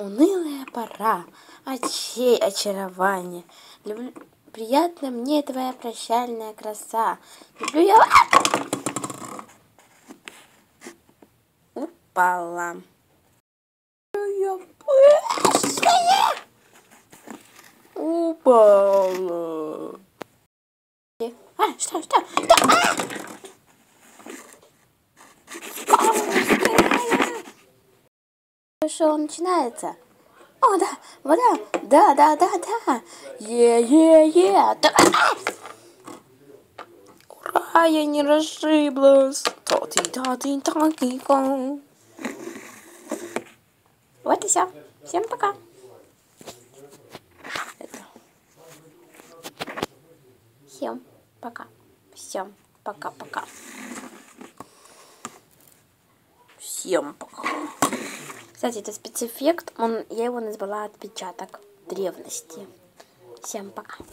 унылая пора, очей очарование. Люблю... Приятно мне твоя прощальная краса. Люблю я... Упала. Я Упала. А, что, что? что? А! Шоу начинается. О, да, вода, да, да, да, да. Е-е-е. Да. Ура, я не расшиблась. Тоти, тоти, тоти, Вот и все. Всем пока. Всем пока. Всем пока-пока. Всем пока. Кстати, это спецэффект, он, я его назвала отпечаток древности. Всем пока.